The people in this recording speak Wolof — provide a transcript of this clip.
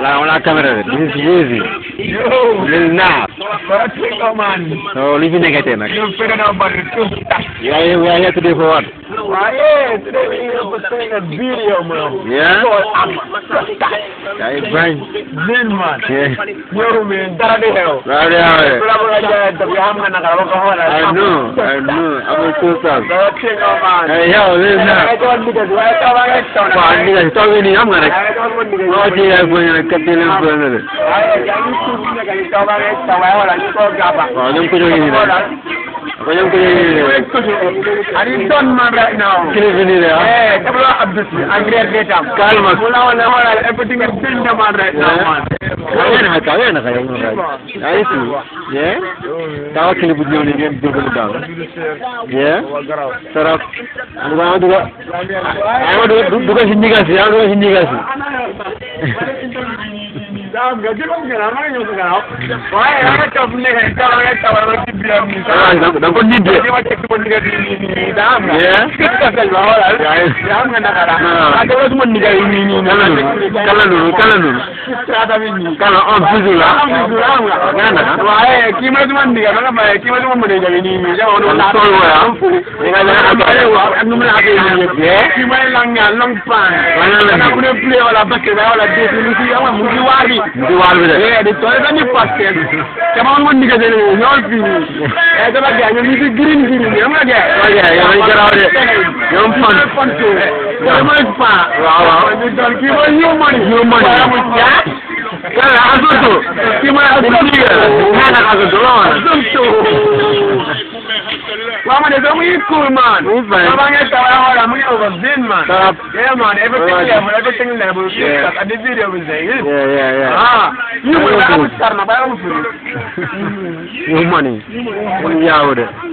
La, on la camera. This is Wizzy. Yo. Lil Nas. But Twinkle Man. So leave it negative. Like. You figured out about the two stuff. Yeah, yeah, we are here today for what? Ah, today we are here for seeing a video, man. Yeah? Called Amsterdam. Yeah, Brian. Man. Yeah. Yo, man. Down the hell. Down the hell. ẹ̀dọ̀bí hama na kàrọ̀ kọ́ wọn. ànú ànú àbùkù sàm. lọ́wọ́ tí ń ọmọ àná. ẹ̀yà òwe náà. ẹ̀dọ́ nìkẹ̀sì wáyé tó bá rẹ̀ tọ̀ náà. wà á nìkẹ̀sì tó wí ni yàm kàrẹ̀. wọ́n ti yẹ fún yẹn kẹ́tẹ́ lé fún yẹn. àyẹ̀kẹ́ wajen kuje ari don eh, man right now kini fini da eh tabla abdus an great data kalma kula wala wala everything is been the man right now man wajen haka wajen haka yau right ai su ye tawa kini bujjo ne gen dogo da ye sarap an ba duga an ba duga hinni gasi an duga hinni gasi ga jiran ga na ma yau ga na wai ana tafi ne ga ta ga ta na kujide kala tumo ndiga imini kala nuru kala nuru kala on fizula nana wae kima tumo ndiga kala ma kima tumo ndiga imini ya ono na solo ya ngai na abale wa anum na ake imini ye kima langa long pan na kune play wala bakke wala desi lusi ya mugi wali mugi wali ye eh, de tole ni passe kama on ndiga de yo eh sama gars ñoom ñu ngi green green bi xam nga gars. waaw gars yi ñoom garaaw de ñoom fan. ñoom mooy fa. waaw waaw ñu doon kii mooy new money. new money ah. voilà Assoto. kii mooy Assoto. naan Assoto la woon. Assoto. Muhammad is it's only cool man. Weed man. Mama get to our I'm weed over bin man. Stop. Yeah man, everything level, everything level. Yeah. At the video we say. Yeah, yeah, yeah. Ah, you will have to start my Bible for you. New money. New money. Yeah, with it.